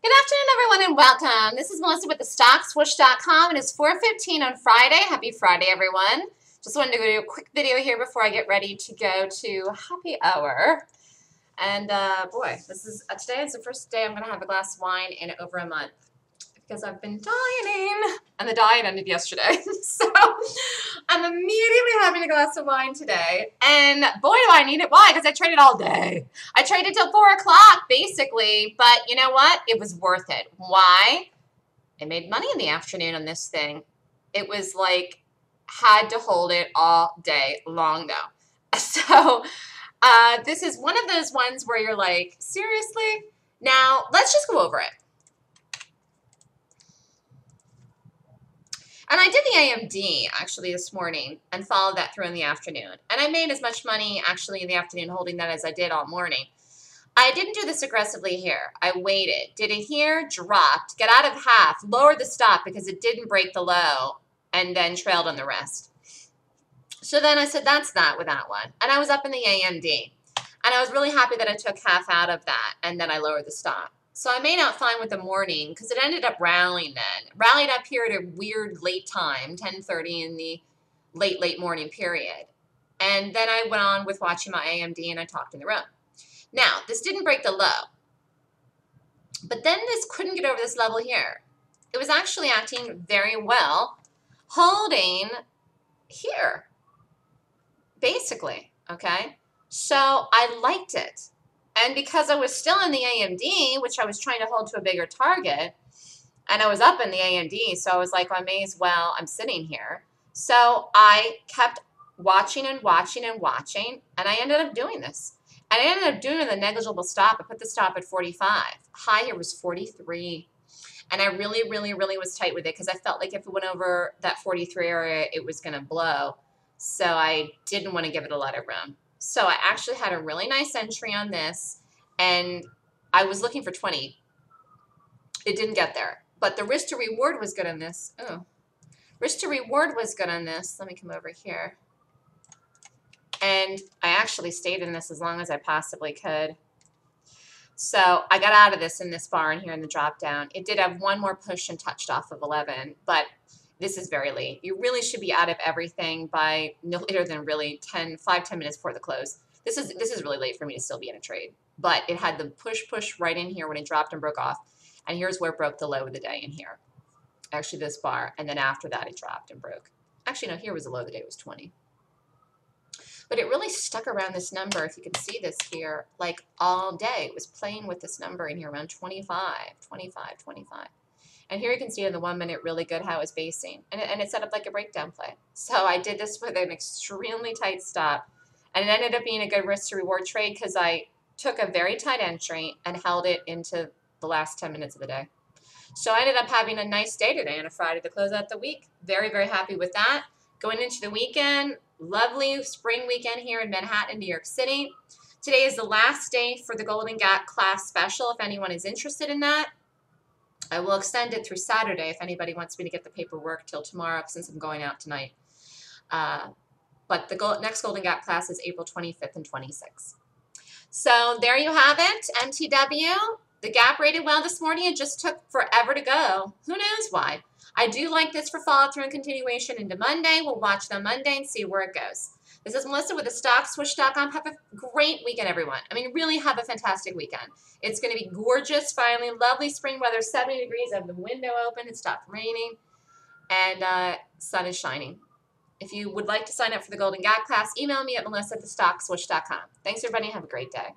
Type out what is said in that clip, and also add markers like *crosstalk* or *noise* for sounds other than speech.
Good afternoon, everyone, and welcome. This is Melissa with the StockSwoosh.com, and it's 4.15 on Friday. Happy Friday, everyone. Just wanted to do a quick video here before I get ready to go to happy hour. And, uh, boy, this is uh, today is the first day I'm going to have a glass of wine in over a month because I've been dieting, and the diet ended yesterday. *laughs* so I'm immediately having a glass of wine today, and boy, do I need it. Why? Because I traded all day. I traded till 4 o'clock, basically, but you know what? It was worth it. Why? I made money in the afternoon on this thing. It was like, had to hold it all day long, though. *laughs* So uh, this is one of those ones where you're like, seriously? Now, let's just go over it. And I did the AMD actually this morning and followed that through in the afternoon. And I made as much money actually in the afternoon holding that as I did all morning. I didn't do this aggressively here. I waited. Did it here? Dropped. Get out of half. Lowered the stop because it didn't break the low and then trailed on the rest. So then I said, that's that with that one. And I was up in the AMD. And I was really happy that I took half out of that and then I lowered the stop. So I made out fine with the morning because it ended up rallying then. Rallied up here at a weird late time, 10.30 in the late, late morning period. And then I went on with watching my AMD and I talked in the room. Now, this didn't break the low. But then this couldn't get over this level here. It was actually acting very well, holding here, basically, okay? So I liked it. And because I was still in the AMD, which I was trying to hold to a bigger target, and I was up in the AMD, so I was like, well, I may as well, I'm sitting here. So I kept watching and watching and watching, and I ended up doing this. And I ended up doing the negligible stop. I put the stop at 45. High here was 43. And I really, really, really was tight with it because I felt like if it went over that 43 area, it was going to blow. So I didn't want to give it a lot of room. So I actually had a really nice entry on this, and I was looking for 20. It didn't get there. But the risk to reward was good on this. Oh. Risk to reward was good on this. Let me come over here. And I actually stayed in this as long as I possibly could. So I got out of this in this barn here in the drop down. It did have one more push and touched off of 11, but this is very late. You really should be out of everything by no later than really 10, 5, 10 minutes before the close. This is this is really late for me to still be in a trade. But it had the push push right in here when it dropped and broke off. And here's where it broke the low of the day in here. Actually this bar. And then after that it dropped and broke. Actually no, here was the low of the day. It was 20. But it really stuck around this number, if you can see this here, like all day. It was playing with this number in here around 25, 25, 25. And here you can see in the one minute really good how it's basing. And it, and it set up like a breakdown play. So I did this with an extremely tight stop. And it ended up being a good risk to reward trade because I took a very tight entry and held it into the last 10 minutes of the day. So I ended up having a nice day today on a Friday to close out the week. Very, very happy with that. Going into the weekend, lovely spring weekend here in Manhattan, New York City. Today is the last day for the Golden Gap class special if anyone is interested in that. I will extend it through Saturday if anybody wants me to get the paperwork till tomorrow since I'm going out tonight. Uh, but the go next Golden Gap class is April 25th and 26th. So there you have it, MTW. The gap rated well this morning. It just took forever to go. Who knows why? I do like this for follow through and continuation into Monday. We'll watch them Monday and see where it goes. This is Melissa with the StockSwoosh.com. Have a great weekend, everyone. I mean, really have a fantastic weekend. It's going to be gorgeous, finally. Lovely spring weather, 70 degrees. I have the window open. It stopped raining. And uh, sun is shining. If you would like to sign up for the Golden Gap class, email me at melissa at thestockswoosh.com. Thanks, everybody. Have a great day.